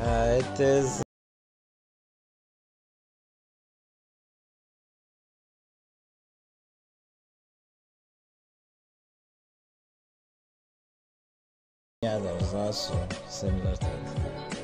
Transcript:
Uh, it is. Yeah, there is also similar to it.